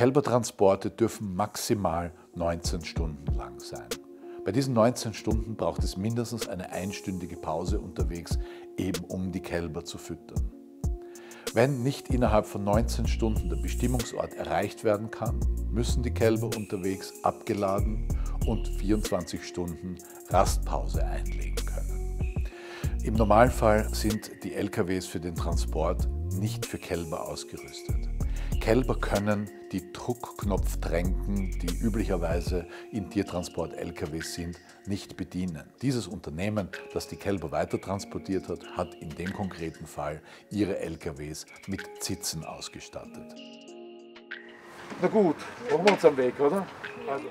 Kälbertransporte dürfen maximal 19 Stunden lang sein. Bei diesen 19 Stunden braucht es mindestens eine einstündige Pause unterwegs, eben um die Kälber zu füttern. Wenn nicht innerhalb von 19 Stunden der Bestimmungsort erreicht werden kann, müssen die Kälber unterwegs abgeladen und 24 Stunden Rastpause einlegen können. Im Normalfall sind die LKWs für den Transport nicht für Kälber ausgerüstet. Kälber können die Druckknopftränken, die üblicherweise in Tiertransport-LKWs sind, nicht bedienen. Dieses Unternehmen, das die Kälber weitertransportiert hat, hat in dem konkreten Fall ihre LKWs mit Zitzen ausgestattet. Na gut, machen wir uns am Weg, oder? Also.